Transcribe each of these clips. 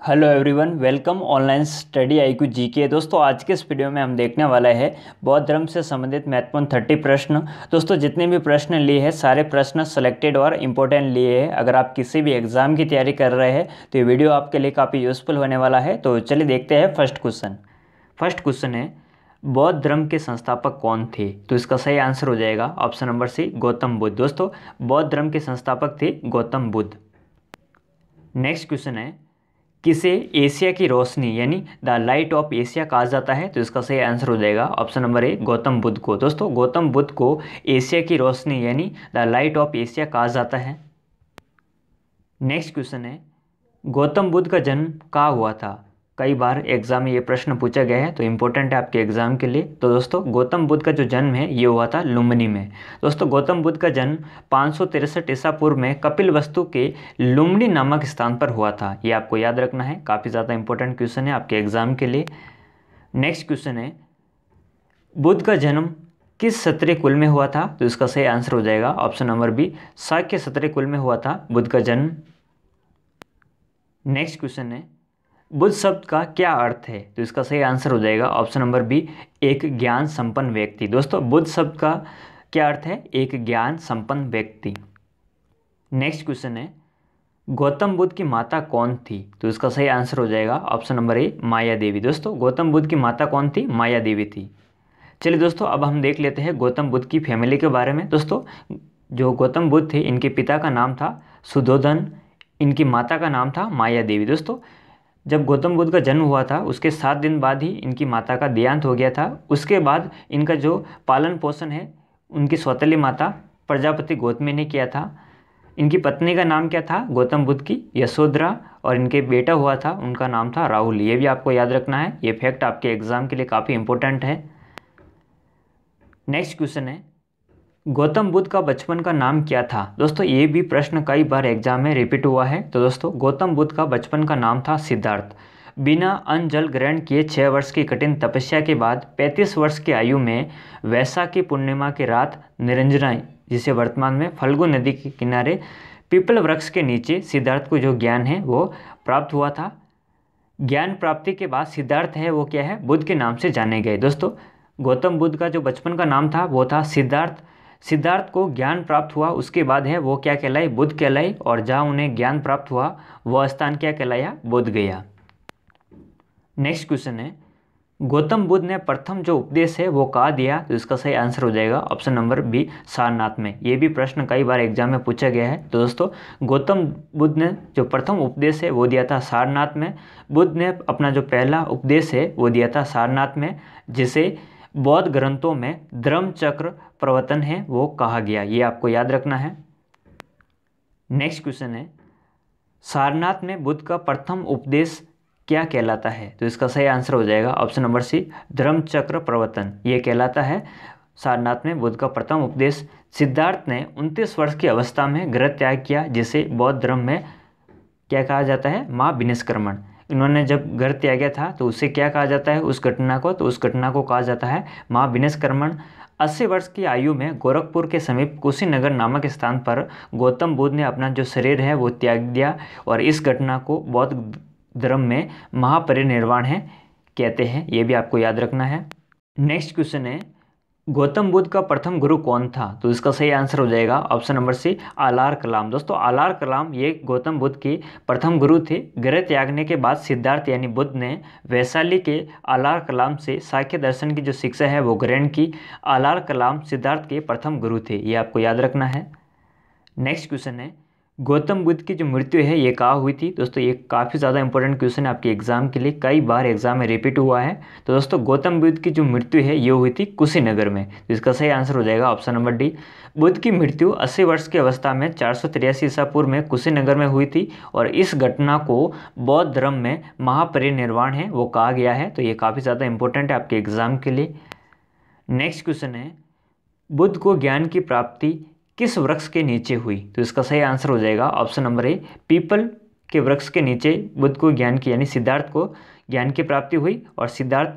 Hello everyone welcome online study I Q G K दोस्तों, आज के इस वीडियो में हम देखने वाला है बौद्ध धर्म से संबंधित महत्वपूर्ण थर्टी प्रश्न। दोस्तों, जितने भी प्रश्न लिए हैं, सारे प्रश्न सेलेक्टेड और इम्पोर्टेंट लिए हैं। अगर आप किसी भी एग्ज़ाम की तैयारी कर रहे हैं तो ये वीडियो आपके लिए काफ़ी यूज़फुल होने वाला है। तो चलिए देखते हैं फ़र्स्ट क्वेश्चन फ़र्स्ट क्वेश्चन है, बौद्ध धर्म के संस्थापक कौन थे? तो इसका सही आंसर हो जाएगा option number C Gautam Buddha. दोस्तों, बौद्ध धर्म के संस्थापक थे गौतम बुद्ध। नेक्स्ट क्वेश्चन है किसे? एशिया की रोशनी, यानी द लाइट ऑफ़ एशिया कहा जाता है तो इसका सही आंसर हो जाएगा option number A, Gautam Buddha को। दोस्तों, गौतम बुद्ध को एशिया की रोशनी, यानी द लाइट ऑफ़ एशिया कहा जाता है। नेक्स्ट क्वेश्चन है, गौतम बुद्ध का जन्म कहाँ हुआ था? कई बार एग्ज़ाम में ये प्रश्न पूछा गया है तो इम्पोर्टेंट है आपके एग्ज़ाम के लिए। तो दोस्तों, गौतम बुद्ध का जो जन्म है, ये हुआ था लुम्बनी में। दोस्तों, गौतम बुद्ध का जन्म पाँच सौ तिरसठ ईसा पूर्व में कपिल वस्तु के लुम्बनी नामक स्थान पर हुआ था। ये आपको याद रखना है, काफ़ी ज़्यादा इंपॉर्टेंट क्वेश्चन है आपके एग्ज़ाम के लिए। नेक्स्ट क्वेश्चन है, बुद्ध का जन्म किस सत्रीय कुल में हुआ था? तो इसका सही आंसर हो जाएगा ऑप्शन नंबर बी साक्य सत्रीय कुल में हुआ था बुद्ध का जन्म। नेक्स्ट क्वेश्चन है बुद्ध शब्द का क्या अर्थ है? तो इसका सही आंसर हो जाएगा ऑप्शन नंबर बी, एक ज्ञान संपन्न व्यक्ति। दोस्तों, बुद्ध शब्द का क्या अर्थ है? एक ज्ञान संपन्न व्यक्ति। नेक्स्ट क्वेश्चन है, गौतम बुद्ध की माता कौन थी? तो इसका सही आंसर हो जाएगा ऑप्शन नंबर ए, माया देवी। दोस्तों, गौतम बुद्ध की माता कौन थी? माया देवी थी। चलिए दोस्तों, अब हम देख लेते हैं गौतम बुद्ध की फैमिली के बारे में। दोस्तों, जो गौतम बुद्ध थे, इनके पिता का नाम था सुधोधन इनकी माता का नाम था माया देवी। दोस्तों जब गौतम बुद्ध का जन्म हुआ था, उसके सात दिन बाद ही इनकी माता का देहांत हो गया था। उसके बाद इनका जो पालन पोषण है, उनकी सौतली माता प्रजापति गौतमी ने किया था। इनकी पत्नी का नाम क्या था? गौतम बुद्ध की यशोधरा और इनके बेटा हुआ था, उनका नाम था राहुल। ये भी आपको याद रखना है। ये फैक्ट आपके एग्ज़ाम के लिए काफ़ी इंपॉर्टेंट है। नेक्स्ट क्वेश्चन है गौतम बुद्ध का बचपन का नाम क्या था? दोस्तों, ये भी प्रश्न कई बार एग्ज़ाम में रिपीट हुआ है। तो दोस्तों, गौतम बुद्ध का बचपन का नाम था सिद्धार्थ। बिना अन्न जल ग्रहण किए छः वर्ष की कठिन तपस्या के बाद पैंतीस वर्ष की आयु में वैसाखी पूर्णिमा की रात निरंजना, जिसे वर्तमान में फल्गु नदी के किनारे पीपल वृक्ष के नीचे सिद्धार्थ को जो ज्ञान है, वो प्राप्त हुआ था। ज्ञान प्राप्ति के बाद सिद्धार्थ है, वो क्या है? बुद्ध के नाम से जाने गए। दोस्तों, गौतम बुद्ध का जो बचपन का नाम था, वो था सिद्धार्थ। सिद्धार्थ को ज्ञान प्राप्त हुआ, उसके बाद है, वो क्या कहलाई बुद्ध कहलाए, और जहाँ उन्हें ज्ञान प्राप्त हुआ वह स्थान क्या कहलाया? बुद्ध गया। नेक्स्ट क्वेश्चन है, गौतम बुद्ध ने प्रथम जो उपदेश है, वो कहा दिया? तो इसका सही आंसर हो जाएगा ऑप्शन नंबर बी सारनाथ में। ये भी प्रश्न कई बार एग्ज़ाम में पूछा गया है। तो दोस्तों, गौतम बुद्ध ने जो प्रथम उपदेश है, वो दिया था सारनाथ में। बुद्ध ने अपना जो पहला उपदेश है, वो दिया था सारनाथ में, जिसे बौद्ध ग्रंथों में धर्म चक्र प्रवर्तन है, वो कहा गया। ये आपको याद रखना है। नेक्स्ट क्वेश्चन है, सारनाथ में बुद्ध का प्रथम उपदेश क्या कहलाता है? तो इसका सही आंसर हो जाएगा ऑप्शन नंबर सी धर्म चक्र प्रवर्तन ये कहलाता है, सारनाथ में बुद्ध का प्रथम उपदेश, सिद्धार्थ ने उनतीस वर्ष की अवस्था में ग्रह त्याग किया, जिसे बौद्ध धर्म में क्या कहा जाता है? माँ विनिष्क्रमण। इन्होंने जब घर त्यागा था तो उसे क्या कहा जाता है? उस घटना को तो उस घटना को कहा जाता है माँ विनस्कर्मण अस्सी वर्ष की आयु में गोरखपुर के समीप कुशीनगर नामक स्थान पर गौतम बुद्ध ने अपना जो शरीर है, वो त्याग दिया और इस घटना को बौद्ध धर्म में महापरिनिर्वाण है, कहते हैं। ये भी आपको याद रखना है। नेक्स्ट क्वेश्चन है गौतम बुद्ध का प्रथम गुरु कौन था? तो इसका सही आंसर हो जाएगा ऑप्शन नंबर सी आलार कलाम। दोस्तों, आलार कलाम ये गौतम बुद्ध के प्रथम गुरु थे। ग्रह त्यागने के बाद सिद्धार्थ यानी बुद्ध ने वैशाली के आलार कलाम से साख्य दर्शन की जो शिक्षा है, वो ग्रहण की। आलार कलाम सिद्धार्थ के प्रथम गुरु थे, ये आपको याद रखना है। नेक्स्ट क्वेश्चन है गौतम बुद्ध की जो मृत्यु है, ये कहाँ हुई थी? दोस्तों, ये काफ़ी ज़्यादा इंपॉर्टेंट क्वेश्चन है आपके एग्ज़ाम के लिए। कई बार एग्ज़ाम में रिपीट हुआ है। तो दोस्तों, गौतम बुद्ध की जो मृत्यु है, ये हुई थी कुशीनगर में। तो इसका सही आंसर हो जाएगा ऑप्शन नंबर डी बुद्ध की मृत्यु 80 वर्ष की अवस्था में चार सौ तिरासी ईसा पूर्व में कुशीनगर में हुई थी और इस घटना को बौद्ध धर्म में महापरिनिर्वाण है, वो कहा गया है। तो ये काफ़ी ज़्यादा इंपॉर्टेंट है आपके एग्ज़ाम के लिए। नेक्स्ट क्वेश्चन है, बुद्ध को ज्ञान की प्राप्ति किस वृक्ष के नीचे हुई? तो इसका सही आंसर हो जाएगा ऑप्शन नंबर ए, पीपल के वृक्ष के नीचे बुद्ध को ज्ञान की, यानी सिद्धार्थ को ज्ञान की प्राप्ति हुई और सिद्धार्थ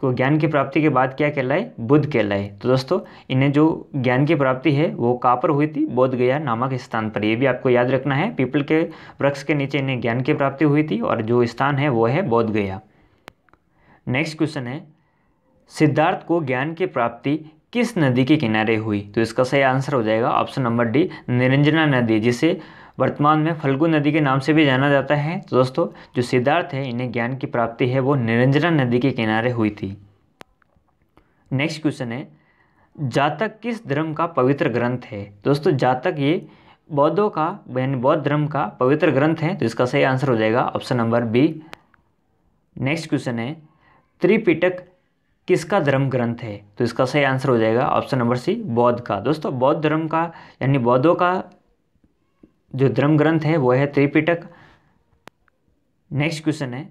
को ज्ञान की प्राप्ति के बाद क्या कहलाए? बुद्ध कहलाए। तो दोस्तों, इन्हें जो ज्ञान की प्राप्ति है, वो कहाँ पर हुई थी बोध गया नामक स्थान पर। ये भी आपको याद रखना है, पीपल के वृक्ष के नीचे इन्हें ज्ञान की प्राप्ति हुई थी और जो स्थान है, वो है बोध गया। नेक्स्ट क्वेश्चन है, सिद्धार्थ को ज्ञान की प्राप्ति किस नदी के किनारे हुई? तो इसका सही आंसर हो जाएगा ऑप्शन नंबर डी, निरंजना नदी, जिसे वर्तमान में फल्गु नदी के नाम से भी जाना जाता है। तो दोस्तों, जो सिद्धार्थ है, इन्हें ज्ञान की प्राप्ति है, वो निरंजना नदी के किनारे हुई थी। नेक्स्ट क्वेश्चन है, जातक किस धर्म का पवित्र ग्रंथ है? दोस्तों, जातक ये बौद्धों का, यानी बौद्ध धर्म का पवित्र ग्रंथ है तो इसका सही आंसर हो जाएगा option number B. Next question है, त्रिपिटक किसका धर्म ग्रंथ है? तो इसका सही आंसर हो जाएगा ऑप्शन नंबर सी बौद्ध का। दोस्तों, बौद्ध धर्म का, यानी बौद्धों का जो धर्म ग्रंथ है, वो है त्रिपिटक। नेक्स्ट क्वेश्चन है,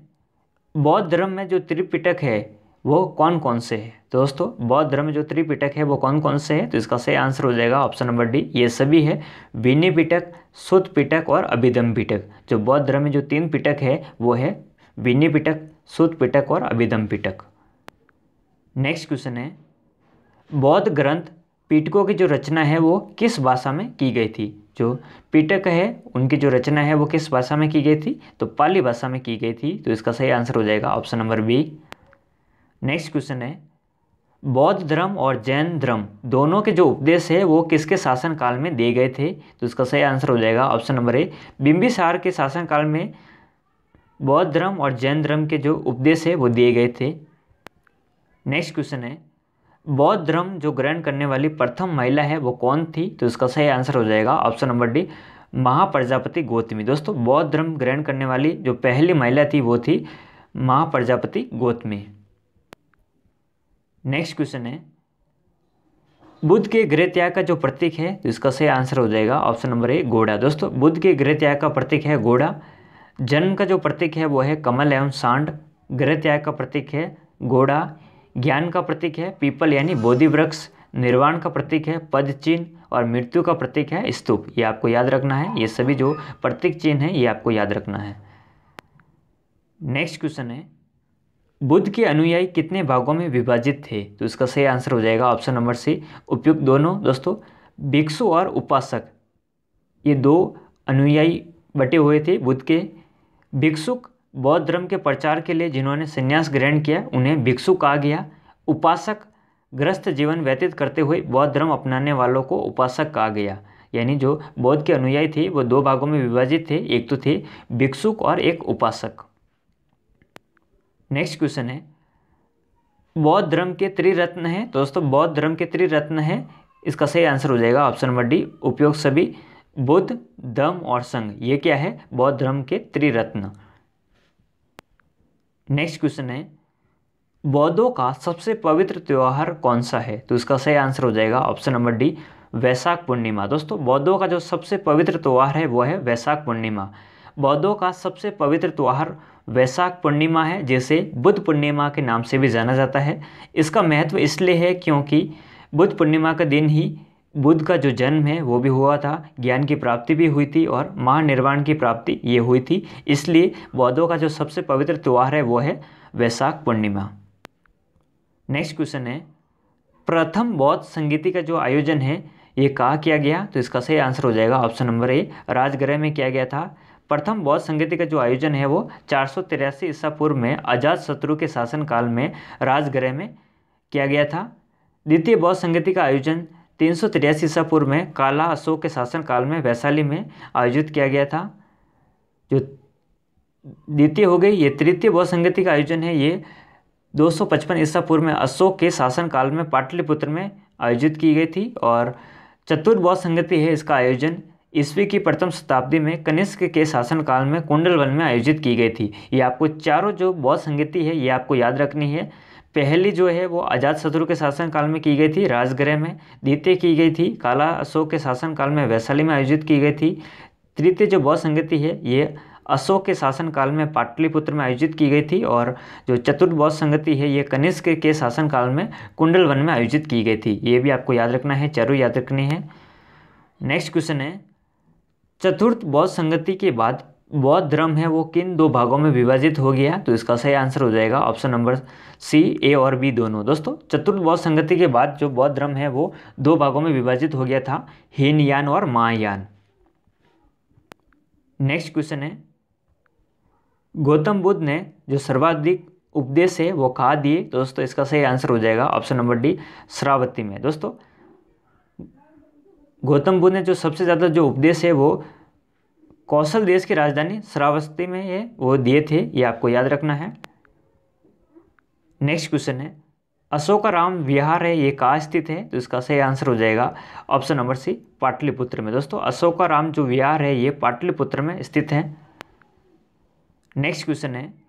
बौद्ध धर्म में जो त्रिपिटक है, वो कौन कौन से है? दोस्तों, बौद्ध धर्म में जो त्रिपिटक है, वो कौन कौन से है? तो इसका सही आंसर हो जाएगा ऑप्शन नंबर डी ये सभी है विनी पिटक सुत पिटक और अभिधम पिटक जो बौद्ध धर्म में जो तीन पिटक है, वो है विनी पिटक सुत पिटक और अभिधम पिटक नेक्स्ट क्वेश्चन है, बौद्ध ग्रंथ पीटकों की जो रचना है वो किस भाषा में की गई थी? जो पीटक है, उनकी जो रचना है वो किस भाषा में की गई थी? तो पाली भाषा में की गई थी तो इसका सही आंसर हो जाएगा option number B next question है, बौद्ध धर्म और जैन धर्म दोनों के जो उपदेश है वो किसके शासन काल में दिए गए थे? तो इसका सही आंसर हो जाएगा ऑप्शन नंबर ए बिम्बिसार के शासन काल में बौद्ध धर्म और जैन धर्म के जो उपदेश है वो दिए गए थे। नेक्स्ट क्वेश्चन है, बौद्ध धर्म जो ग्रहण करने वाली प्रथम महिला है, वो कौन थी? तो इसका सही आंसर हो जाएगा option number D, Mahaprajapati Gautami. दोस्तों, बौद्ध धर्म ग्रहण करने वाली जो पहली महिला थी, वो थी महाप्रजापति गौतमी। नेक्स्ट क्वेश्चन है, बुद्ध के गृह त्याग का जो प्रतीक है तो इसका सही आंसर हो जाएगा ऑप्शन नंबर ए, घोड़ा। दोस्तों, बुद्ध के गृह त्याग का प्रतीक है घोड़ा। जन्म का जो प्रतीक है, वो है कमल एवं सांड। गृह त्याग का प्रतीक है घोड़ा। ज्ञान का प्रतीक है, पीपल यानी बोधि वृक्ष निर्वाण का प्रतीक है, पद चिन्ह और मृत्यु का प्रतीक है, स्तूप। ये आपको याद रखना है, ये सभी जो प्रतीक चिन्ह है, ये आपको याद रखना है। नेक्स्ट क्वेश्चन है, बुद्ध के अनुयायी कितने भागों में विभाजित थे? तो इसका सही आंसर हो जाएगा ऑप्शन नंबर सी उपयुक्त दोनों दोस्तों, भिक्षु और उपासक। ये दो अनुयायी बटे हुए थे बुद्ध के। भिक्षुक बौद्ध धर्म के प्रचार के लिए जिन्होंने संन्यास ग्रहण किया, उन्हें भिक्षु कहा गया। उपासक ग्रस्त जीवन व्यतीत करते हुए बौद्ध धर्म अपनाने वालों को उपासक कहा गया। यानी जो बौद्ध के अनुयायी थे, वो दो भागों में विभाजित थे, एक तो थे भिक्षुक और एक उपासक। नेक्स्ट क्वेश्चन है। बौद्ध धर्म के त्रिरत्न है। दोस्तों, बौद्ध धर्म के त्रिरत्न है। इसका सही आंसर हो जाएगा ऑप्शन नंबर डी, उपयोग सभी बुद्ध धम और संघ। ये क्या है? बौद्ध धर्म के त्रिरत्न। नेक्स्ट क्वेश्चन है, बौद्धों का सबसे पवित्र त्यौहार कौन सा है? तो इसका सही आंसर हो जाएगा option number D Vaishakh Purnima. दोस्तों, बौद्धों का जो सबसे पवित्र त्यौहार है, वो है वैशाख पूर्णिमा। बौद्धों का सबसे पवित्र त्यौहार वैशाख पूर्णिमा है, जिसे बुद्ध पूर्णिमा के नाम से भी जाना जाता है। इसका महत्व इसलिए है क्योंकि बुद्ध पूर्णिमा का दिन ही बुद्ध का जो जन्म है, वो भी हुआ था, ज्ञान की प्राप्ति भी हुई थी और महानिर्वाण की प्राप्ति ये हुई थी। इसलिए बौद्धों का जो सबसे पवित्र त्यौहार है, वो है वैशाख पूर्णिमा। नेक्स्ट क्वेश्चन है, प्रथम बौद्ध संगीति का जो आयोजन है, ये कहा किया गया? तो इसका सही आंसर हो जाएगा ऑप्शन नंबर ए राजगृह में किया गया था। प्रथम बौद्ध संगीति का जो आयोजन है, वो चार सौ तिरासी ईसा पूर्व में अजात शत्रु के शासनकाल में राजगृह में किया गया था। द्वितीय बौद्ध संगीति का आयोजन तीन सौ तिरासी ईसा पूर्व में काला अशोक के शासनकाल में वैशाली में आयोजित किया गया था, जो द्वितीय हो गई। ये तृतीय बौद्ध संगति का आयोजन है। ये दो सौ पचपन ईसा पूर्व में अशोक के शासनकाल में पाटलिपुत्र में आयोजित की गई थी और चतुर्थ बौद्ध संगति है इसका आयोजन। ईस्वी की प्रथम शताब्दी में कनिष्क के शासनकाल में कुंडलवन में आयोजित की गई थी। ये आपको चारों जो बौद्ध संगति है, ये आपको याद रखनी है। पहली जो है वो अजात शत्रु के शासनकाल में की गई थी, राजगृह में। द्वितीय की गई थी, काला अशोक के शासनकाल में वैशाली में आयोजित की गई थी। तृतीय जो बौद्ध संगति है, ये अशोक के शासनकाल में पाटलिपुत्र में आयोजित की गई थी और जो चतुर्थ बौद्ध संगति है, ये कनिष्क के शासनकाल में कुंडल वन में आयोजित की गई थी। ये भी आपको याद रखना है, चारों याद रखनी है। नेक्स्ट क्वेश्चन है, चतुर्थ बौद्ध संगति के बाद बौद्ध धर्म है वो किन दो भागों में विभाजित हो गया तो इसका सही आंसर हो जाएगा ऑप्शन नंबर सी, ए और बी दोनों। दोस्तों, चतुर्थ बौद्ध संगति के बाद जो बौद्ध धर्म है वो दो भागों में विभाजित हो गया था हीनयान और महायान नेक्स्ट क्वेश्चन है, गौतम बुद्ध ने जो सर्वाधिक उपदेश है वो कहा दिए? तो दोस्तों, इसका सही आंसर हो जाएगा ऑप्शन नंबर डी, श्रावती में। दोस्तों, गौतम बुद्ध ने जो सबसे ज़्यादा जो उपदेश है वो कौशल देश की राजधानी श्रावस्ती में ये, वो दिए थे, ये आपको याद रखना है। नेक्स्ट क्वेश्चन है। अशोकाराम विहार है, ये कहाँ स्थित है? तो इसका सही आंसर हो जाएगा ऑप्शन नंबर सी पाटलिपुत्र में। दोस्तों, अशोकाराम जो विहार है, ये पाटलिपुत्र में स्थित है। नेक्स्ट क्वेश्चन है।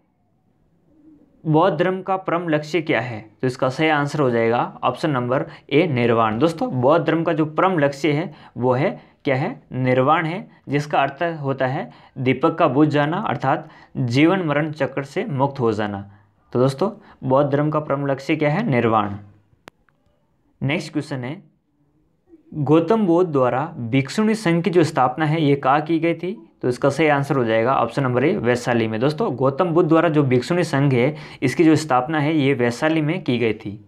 बौद्ध धर्म का परम लक्ष्य क्या है? तो इसका सही आंसर हो जाएगा ऑप्शन नंबर ए, निर्वाण। दोस्तों बौद्ध धर्म का जो परम लक्ष्य है, वो है, क्या है? निर्वाण है, जिसका अर्थ होता है दीपक का बुझ जाना, अर्थात जीवन मरण चक्र से मुक्त हो जाना। तो दोस्तों बौद्ध धर्म का परम लक्ष्य क्या है? निर्वाण। नेक्स्ट क्वेश्चन है, गौतम बुद्ध द्वारा भिक्षुणी संघ की जो स्थापना है, ये कहा की गई थी? तो इसका सही आंसर हो जाएगा ऑप्शन नंबर ए, वैशाली में। दोस्तों, गौतम बुद्ध द्वारा जो भिक्षुणी संघ है, इसकी जो स्थापना है, ये वैशाली में की गई थी।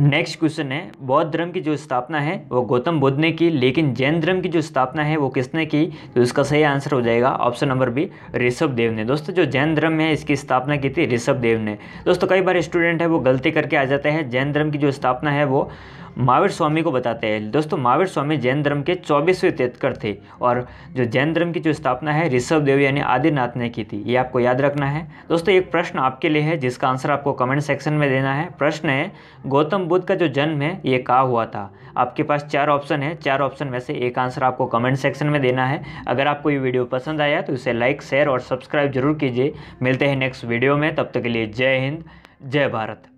नेक्स्ट क्वेश्चन है, बौद्ध धर्म की जो स्थापना है, वो गौतम बुद्ध ने की, लेकिन जैन धर्म की जो स्थापना है, वो किसने की? तो इसका सही आंसर हो जाएगा option number B, Rishabh Dev ने। दोस्तों, जो जैन धर्म है, इसकी स्थापना की थी ऋषभ देव ने। दोस्तों, कई बार स्टूडेंट है, वो गलती करके आ जाते हैं। जैन धर्म की जो स्थापना है, वो महावीर स्वामी को बताते हैं। दोस्तों, महावीर स्वामी जैन धर्म के चौबीसवें तीर्थकर थे और जो जैन धर्म की जो स्थापना है, ऋषभ देव यानी आदिनाथ ने की थी। ये आपको याद रखना है। दोस्तों, एक प्रश्न आपके लिए है, जिसका आंसर आपको कमेंट सेक्शन में देना है। प्रश्न है, गौतम बुद्ध का जो जन्म है, ये कहा हुआ था? आपके पास चार ऑप्शन है। चार ऑप्शन में से एक आंसर आपको कमेंट सेक्शन में देना है। अगर आपको ये वीडियो पसंद आया तो इसे लाइक, शेयर और सब्सक्राइब ज़रूर कीजिए। मिलते हैं नेक्स्ट वीडियो में। तब तक के लिए जय हिंद, जय भारत।